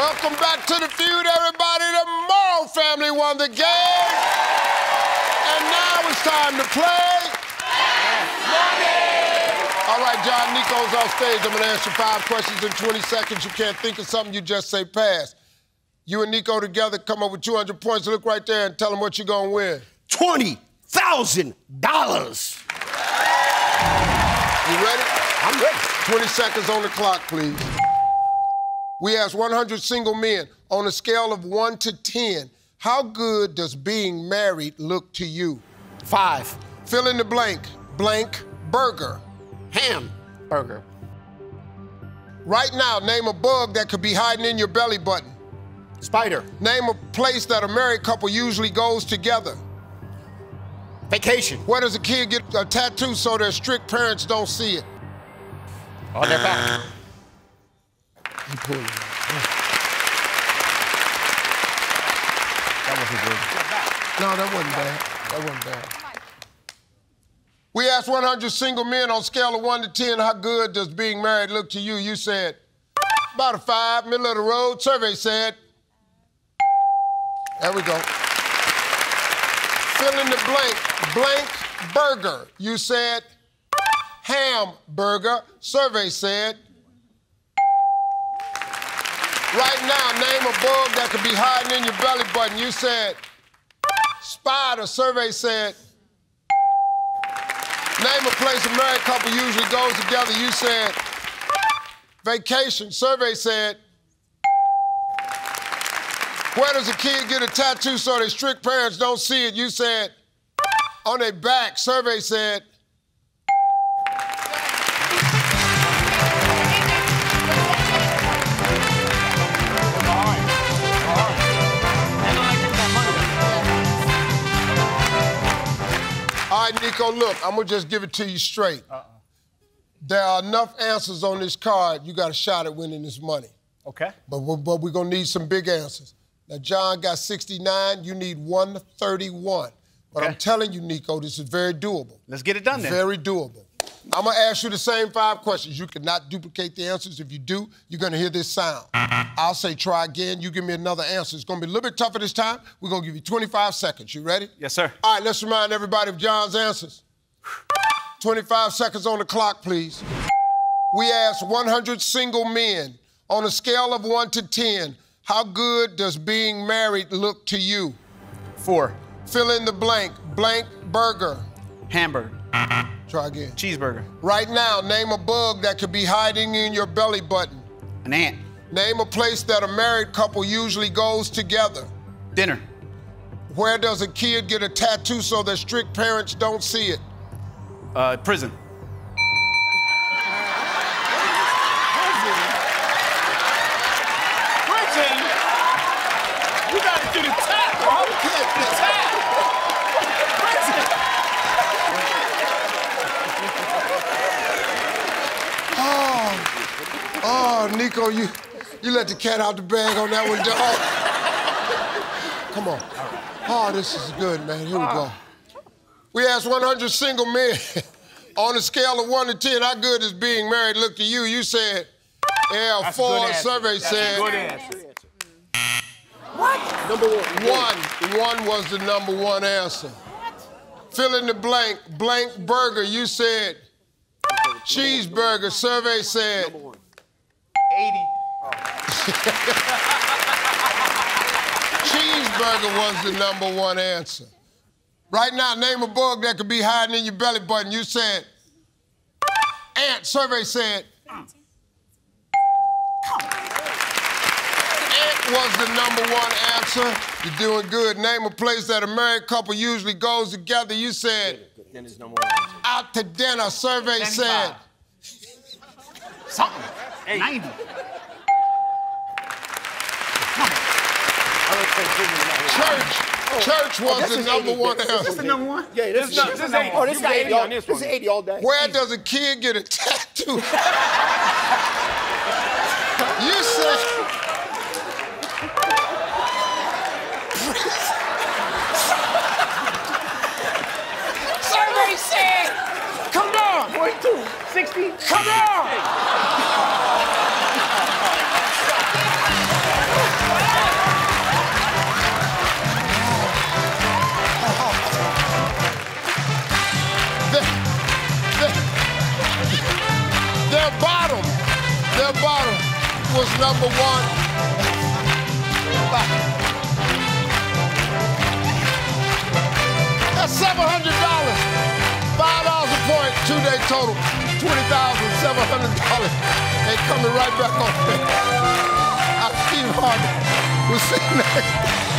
Welcome back to the feud, everybody. The Mauro family won the game. And now it's time to play. All right, John Nico's on stage. I'm gonna ask you five questions in 20 seconds. You can't think of something, you just say pass. You and Nico together come up with 200 points. Look right there and tell them what you're gonna win. $20,000. You ready? I'm ready. 20 seconds on the clock, please. We asked 100 single men on a scale of 1 to 10, how good does being married look to you? Five. Fill in the blank. Blank burger. Ham. Burger. Right now, name a bug that could be hiding in your belly button. Spider. Name a place that a married couple usually goes together. Vacation. Where does a kid get a tattoo so their strict parents don't see it? On their back. No, that wasn't bad. That wasn't bad. We asked 100 single men on a scale of 1 to 10, how good does being married look to you? You said, about a 5, middle of the road. Survey said, there we go. Fill in the blank, blank burger. You said, hamburger. Survey said, right now, name a bug that could be hiding in your belly button. You said, spider. Survey said, name a place a married couple usually goes together. You said, vacation. Survey said, where does a kid get a tattoo so their strict parents don't see it? You said, on their back. Survey said, All right, Nico, look, I'm gonna just give it to you straight. Uh-uh. There are enough answers on this card, you got a shot at winning this money. Okay. But we're, but we're gonna need some big answers. Now, John got 69, you need 131. But I'm telling you, Nico, this is very doable. Let's get it done then. Very doable. I'm gonna ask you the same five questions. You cannot duplicate the answers. If you do, you're gonna hear this sound. I'll say try again. You give me another answer. It's gonna be a little bit tougher this time. We're gonna give you 25 seconds. You ready? Yes, sir. All right, let's remind everybody of John's answers. 25 seconds on the clock, please. We asked 100 single men on a scale of 1 to 10, how good does being married look to you? Four. Fill in the blank. Blank burger. Hamburger. Try again. Cheeseburger. Right now, name a bug that could be hiding in your belly button. An ant. Name a place that a married couple usually goes together. Dinner. Where does a kid get a tattoo so their strict parents don't see it? Uh, prison. Prison. You gotta do the tap, bro. The tap. Prison. Oh, Nico, you you let the cat out the bag on that one, dog. Come on. Oh, this is good, man. Here we go. We asked 100 single men on a scale of 1 to 10, how good is being married look to you? You said, yeah, That's a four. good. Survey That's a said good answer. Number one. One. One was the number one answer. Fill in the blank. Blank burger. You said cheeseburger. Survey said 80. cheeseburger was the number one answer. Right now, name a bug that could be hiding in your belly button. You said ant. Survey said ant was the number one answer. You're doing good. Name a place that a married couple usually goes together. You said Then it's number one. out to dinner. Survey said 75. Something. 90. church. Oh. Church oh, was the number one answer. number one? Yeah, this, is not- this, this is ain't- Oh, this you got got 80 80 all on this This is one. 80 all day. Where does a kid get a tattoo? you said. Survey said, come on. 42. 60. Come on. Was number one. That's seven hundred dollars. Five dollars a point, two day total, twenty thousand seven hundred dollars. They coming right back on. I'm Steve Harvey. We'll see you next.